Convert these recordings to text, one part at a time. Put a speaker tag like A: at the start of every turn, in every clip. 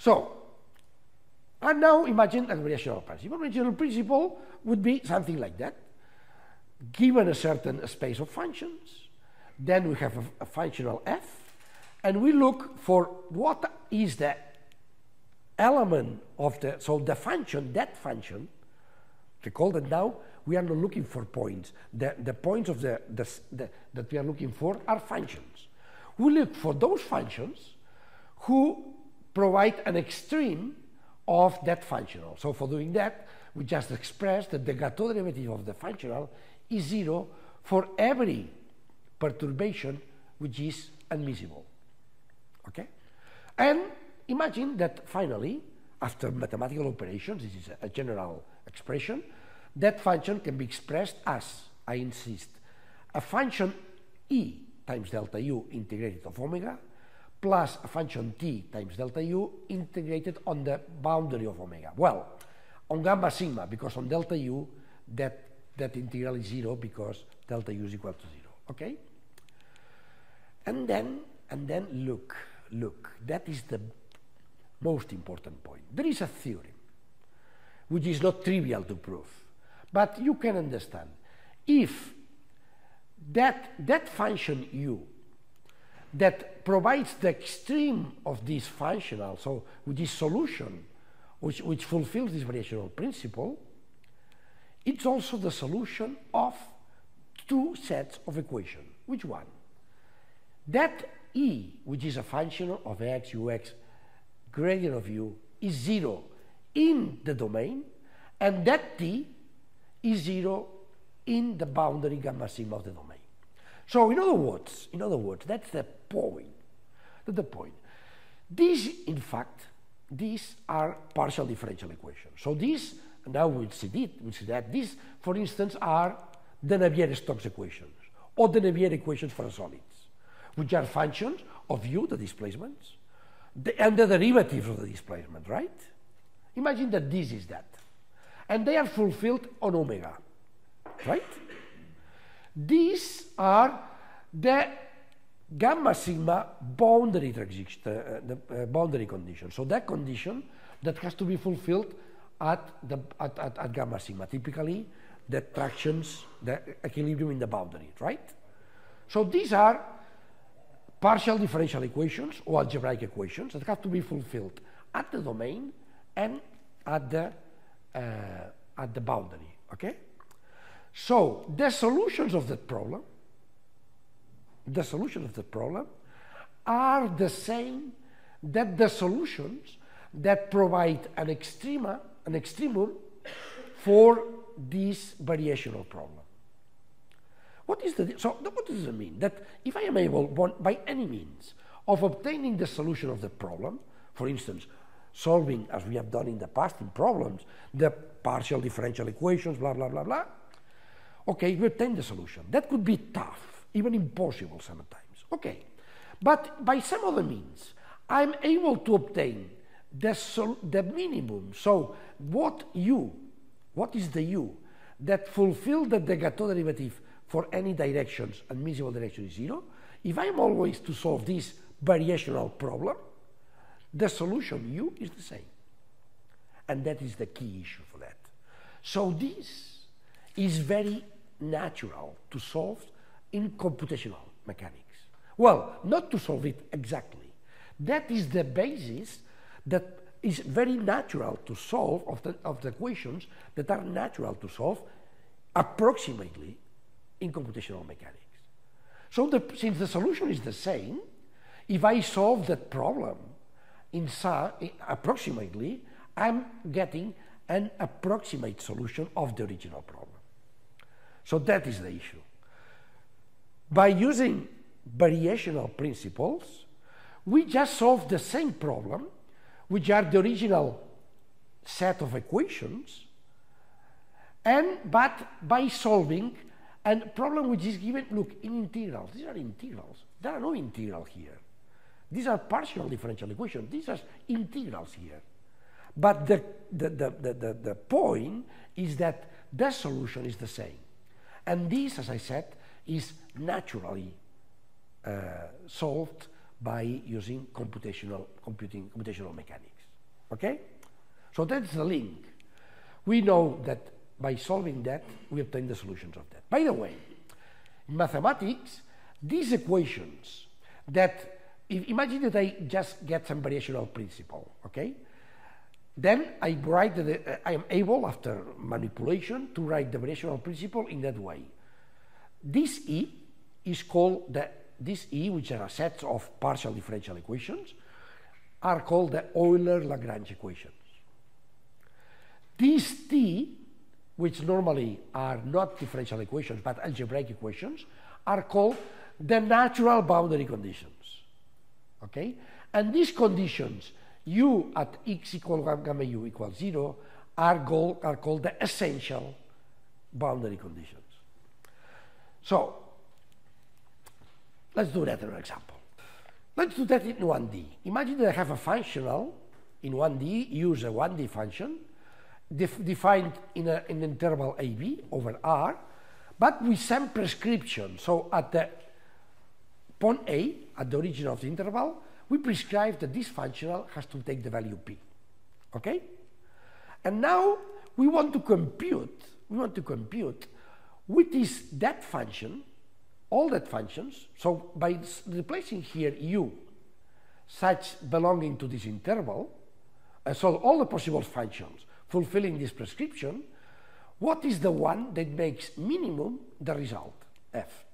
A: So, and now imagine a variational principle. Variational principle would be something like that. Given a certain space of functions, then we have a, a functional f, and we look for what is the element of the, so the function, that function, recall that now we are not looking for points. The, the points of the, the, the, that we are looking for are functions. We look for those functions who provide an extreme of that functional. So for doing that, we just express that the Gateaux derivative of the functional is zero for every perturbation which is admissible. Okay? And imagine that finally, after mathematical operations, this is a general expression, that function can be expressed as, I insist, a function e times delta u integrated of omega plus a function t times delta u integrated on the boundary of omega. Well, on gamma sigma, because on delta u, that, that integral is zero because delta u is equal to zero, okay? And then, and then look, look, that is the most important point. There is a theorem which is not trivial to prove, but you can understand. If that, that function u that provides the extreme of this functional, so this solution, which, which fulfills this variational principle, it's also the solution of two sets of equations. Which one? That E, which is a function of x, ux, gradient of u, is zero in the domain, and that T is zero in the boundary gamma sigma of the domain. So in other words, in other words, that's the point. That's the point. These, in fact, these are partial differential equations. So these, now we'll see it, we'll see that these, for instance, are the Navier-Stokes equations, or the Navier equations for solids, which are functions of u, the displacements, the, and the derivatives of the displacement, right? Imagine that this is that. And they are fulfilled on omega, right? These are the gamma sigma boundary transition, uh, the uh, boundary condition. So that condition that has to be fulfilled at, the, at, at, at gamma sigma, typically the tractions, the equilibrium in the boundary, right? So these are partial differential equations or algebraic equations that have to be fulfilled at the domain and at the, uh, at the boundary, okay? So the solutions of that problem the solution of the problem are the same that the solutions that provide an extrema, an extremum for this variational problem. What is the, so what does it mean? That if I am able, by any means, of obtaining the solution of the problem, for instance, solving, as we have done in the past in problems, the partial differential equations, blah, blah, blah, blah, okay, we obtain the solution. That could be tough even impossible sometimes. Okay, but by some other means, I'm able to obtain the, the minimum. So what u, what is the u that fulfill the Degatto derivative for any directions, admissible direction is zero. If I'm always to solve this variational problem, the solution u is the same. And that is the key issue for that. So this is very natural to solve in computational mechanics? Well, not to solve it exactly. That is the basis that is very natural to solve of the, of the equations that are natural to solve approximately in computational mechanics. So the, since the solution is the same, if I solve that problem in, approximately, I'm getting an approximate solution of the original problem. So that is the issue. By using variational principles, we just solve the same problem, which are the original set of equations, and but by solving a problem which is given, look, in integrals, these are integrals. There are no integrals here. These are partial differential equations. These are integrals here. But the, the, the, the, the point is that the solution is the same. And this, as I said, is naturally uh, solved by using computational, computing, computational mechanics. Okay? So that's the link. We know that by solving that, we obtain the solutions of that. By the way, in mathematics, these equations that, if, imagine that I just get some variational principle, okay? Then I write the, uh, I am able, after manipulation, to write the variational principle in that way. This E is called the, this E, which are sets of partial differential equations, are called the Euler-Lagrange equations. These T, which normally are not differential equations but algebraic equations, are called the natural boundary conditions. Okay? And these conditions, u at x equal gamma u equals 0, are, are called the essential boundary conditions. So, let's do that in an example. Let's do that in 1D. Imagine that I have a functional in 1D, use a 1D function, def defined in, a, in an interval AB over R, but with some prescription. So at the point A, at the origin of the interval, we prescribe that this functional has to take the value P. Okay? And now we want to compute, we want to compute with this that function all that functions, so by replacing here u such belonging to this interval, uh, so all the possible functions fulfilling this prescription, what is the one that makes minimum the result, f?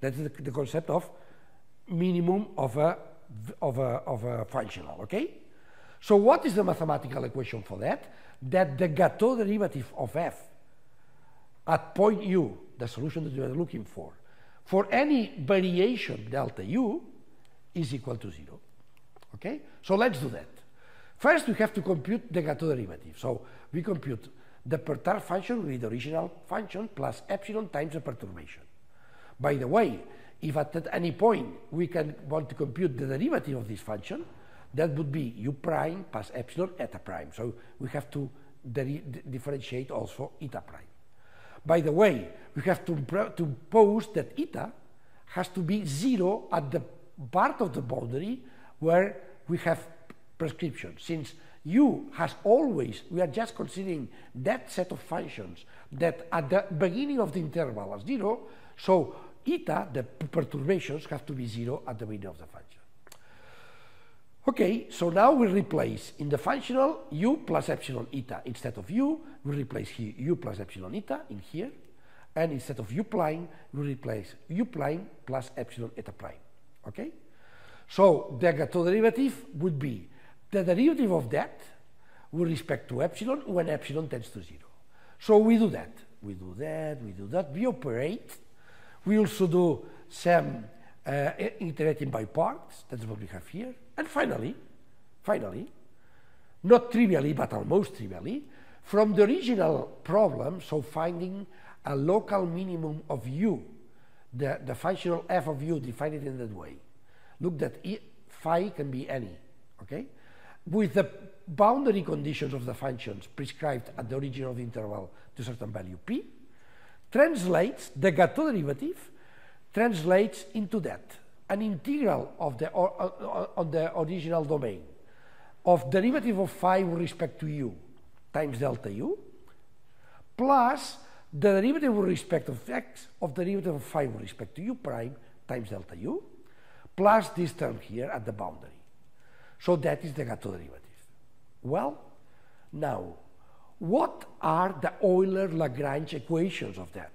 A: That's the, the concept of minimum of a, of, a, of a functional, okay? So what is the mathematical equation for that? That the Gateaux derivative of f at point u the solution that you are looking for, for any variation delta u is equal to zero. Okay? So let's do that. First, we have to compute the Gateaux derivative. So we compute the perturb function with the original function plus epsilon times the perturbation. By the way, if at any point we can want to compute the derivative of this function, that would be u prime plus epsilon eta prime. So we have to differentiate also eta prime. By the way, we have to, to pose that eta has to be zero at the part of the boundary where we have prescription. Since u has always, we are just considering that set of functions that at the beginning of the interval are zero, so eta, the perturbations, have to be zero at the beginning of the function. Okay, so now we replace in the functional u plus epsilon eta. Instead of u, we replace here u plus epsilon eta in here. And instead of u prime, we replace u prime plus epsilon eta prime. Okay? So the derivative would be the derivative of that with respect to epsilon when epsilon tends to zero. So we do that. We do that, we do that. We operate. We also do some Uh, iterating by parts. That's what we have here. And finally, finally, not trivially, but almost trivially, from the original problem, so finding a local minimum of u, the, the functional f of u, define it in that way. Look that e, phi can be any, okay? With the boundary conditions of the functions prescribed at the origin of the interval to certain value p, translates the Gateaux derivative, translates into that an integral of the, or, or, on the original domain of derivative of phi with respect to u times delta u plus the derivative with respect of x of derivative of phi with respect to u prime times delta u plus this term here at the boundary. So that is the Gateaux derivative. Well, now, what are the Euler-Lagrange equations of that?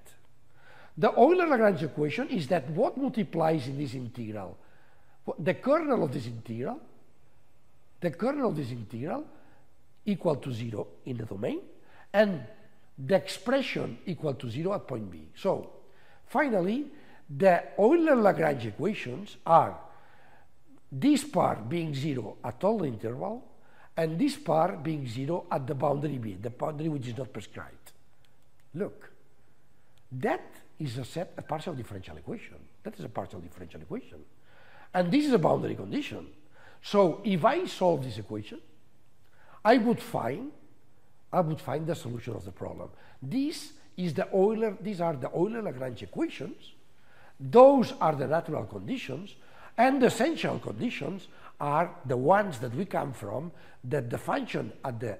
A: The Euler-Lagrange equation is that what multiplies in this integral? The kernel of this integral, the kernel of this integral equal to zero in the domain, and the expression equal to zero at point B. So, finally, the Euler-Lagrange equations are this part being zero at all the interval, and this part being zero at the boundary B, the boundary which is not prescribed. Look, that is a set, a partial differential equation. That is a partial differential equation. And this is a boundary condition. So if I solve this equation, I would find, I would find the solution of the problem. This is the Euler, these are the Euler-Lagrange equations. Those are the natural conditions, and the essential conditions are the ones that we come from that the function at the,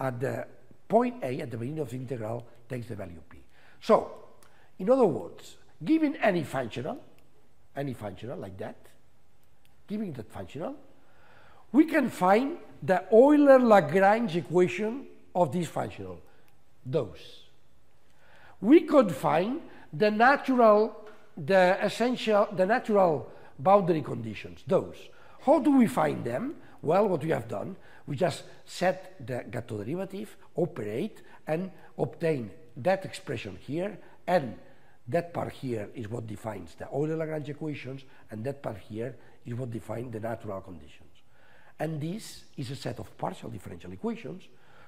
A: at the point A, at the beginning of the integral, takes the value p. So, in other words, given any functional, any functional like that, giving that functional, we can find the Euler-Lagrange equation of this functional, those. We could find the natural, the essential, the natural boundary conditions, those. How do we find them? Well, what we have done, we just set the Gateaux derivative, operate, and obtain that expression here, and that part here is what defines the Euler-Lagrange equations, and that part here is what defines the natural conditions. And this is a set of partial differential equations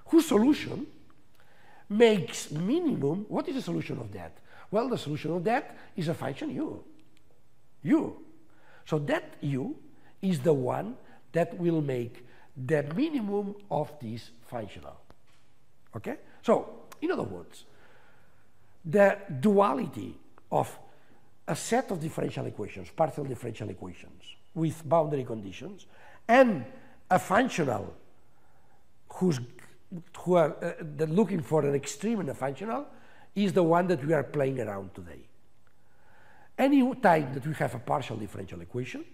A: whose solution makes minimum, what is the solution of that? Well, the solution of that is a function u, u. So that u is the one that will make the minimum of this functional. Okay? So, in other words, the duality of a set of differential equations, partial differential equations, with boundary conditions, and a functional who's, who are uh, looking for an extreme in a functional is the one that we are playing around today. Any time that we have a partial differential equation,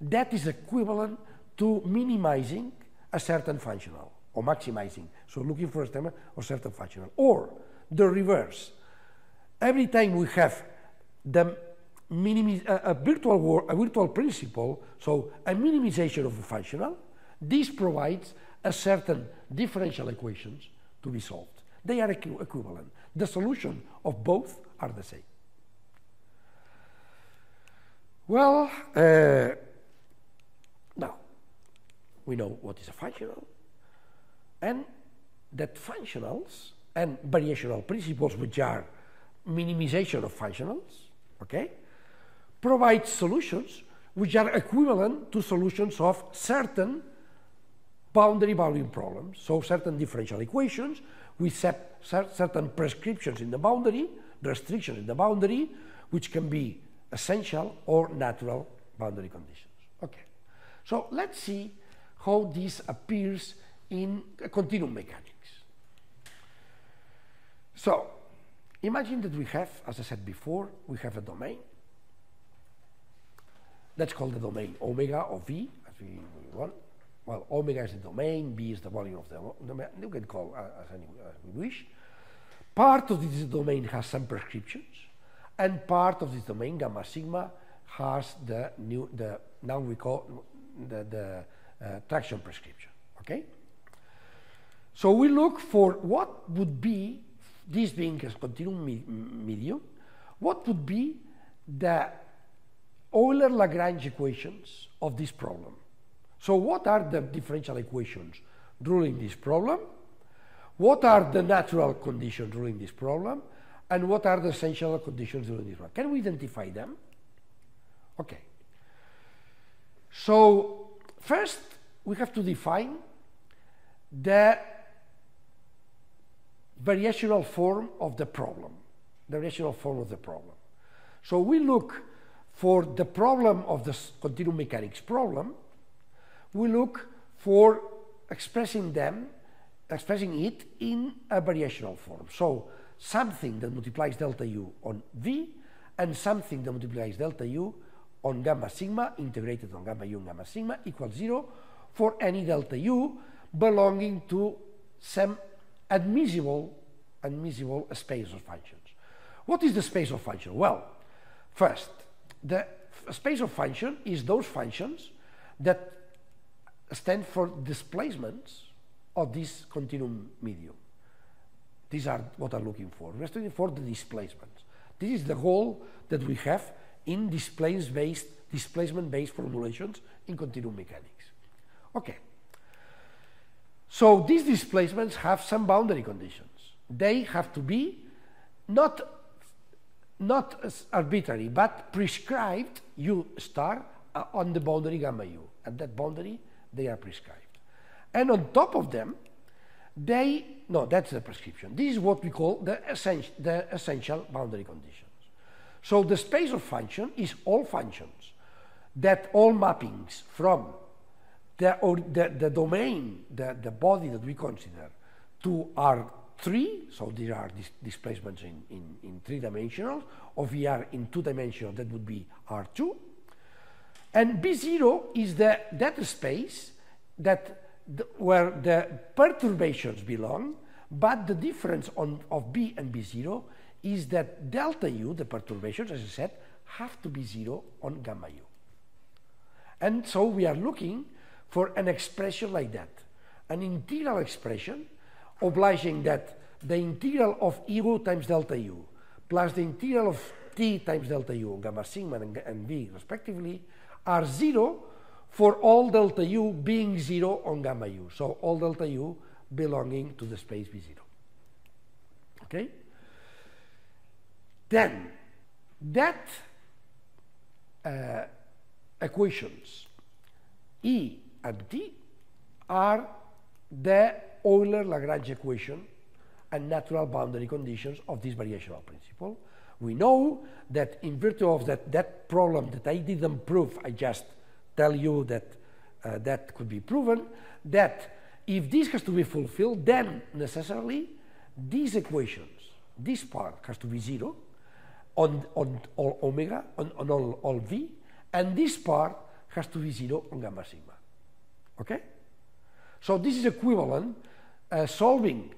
A: that is equivalent to minimizing a certain functional or maximizing, so looking for a or certain functional. Or the reverse. Every time we have the a, a, virtual a virtual principle, so a minimization of a functional, this provides a certain differential equations to be solved. They are equ equivalent. The solution of both are the same. Well, uh, now we know what is a functional, and that functionals and variational principles, which are minimization of functionals, okay, provide solutions which are equivalent to solutions of certain boundary bounding problems, so certain differential equations with certain prescriptions in the boundary, restrictions in the boundary, which can be essential or natural boundary conditions. Okay, so let's see how this appears in uh, continuum mechanics. So, imagine that we have, as I said before, we have a domain. Let's call the domain omega of V, as we want. Well, omega is the domain, B is the volume of the domain. You can call uh, as, any, as we wish. Part of this domain has some prescriptions, and part of this domain, gamma sigma, has the new, the now we call the, the uh, traction prescription. Okay. So we look for what would be this being a continuum medium, what would be the Euler-Lagrange equations of this problem. So what are the differential equations ruling this problem? What are the natural conditions ruling this problem? And what are the essential conditions ruling this problem? Can we identify them? Okay. So first, we have to define the variational form of the problem, the variational form of the problem. So we look for the problem of the continuum mechanics problem, we look for expressing them, expressing it in a variational form. So something that multiplies delta u on V and something that multiplies delta u on gamma sigma integrated on gamma u and gamma sigma equals zero for any delta u belonging to some admissible, admissible space of functions. What is the space of function? Well, first, the space of function is those functions that stand for displacements of this continuum medium. These are what I'm looking for. We're looking for the displacements. This is the goal that we have in displacement-based displacement-based formulations in continuum mechanics. Okay. So these displacements have some boundary conditions. They have to be not, not arbitrary, but prescribed u star uh, on the boundary gamma u. At that boundary, they are prescribed. And on top of them, they, no, that's the prescription. This is what we call the, essential, the essential boundary conditions. So the space of function is all functions that all mappings from the, or the, the domain, the, the body that we consider to R3, so there are dis displacements in, in, in three dimensional, or we are in two dimensional, that would be R2. And B0 is the data space that where the perturbations belong, but the difference on, of B and B0 is that delta U, the perturbations, as I said, have to be zero on gamma U. And so we are looking for an expression like that, an integral expression obliging that the integral of u times delta u plus the integral of t times delta u, gamma sigma and, and v respectively, are zero for all delta u being zero on gamma u. So all delta u belonging to the space V0. Okay? Then, that uh, equations E and T are the Euler-Lagrange equation and natural boundary conditions of this variational principle. We know that in virtue of that, that problem that I didn't prove, I just tell you that uh, that could be proven, that if this has to be fulfilled, then necessarily these equations, this part has to be zero on, on all omega, on, on all, all v, and this part has to be zero on gamma sigma. Okay? So this is equivalent uh, solving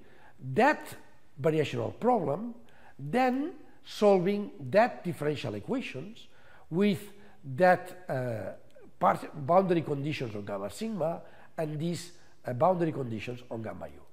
A: that variational problem, then solving that differential equations with that uh, boundary conditions on gamma sigma and these uh, boundary conditions on gamma u.